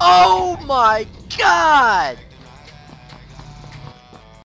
Oh my god!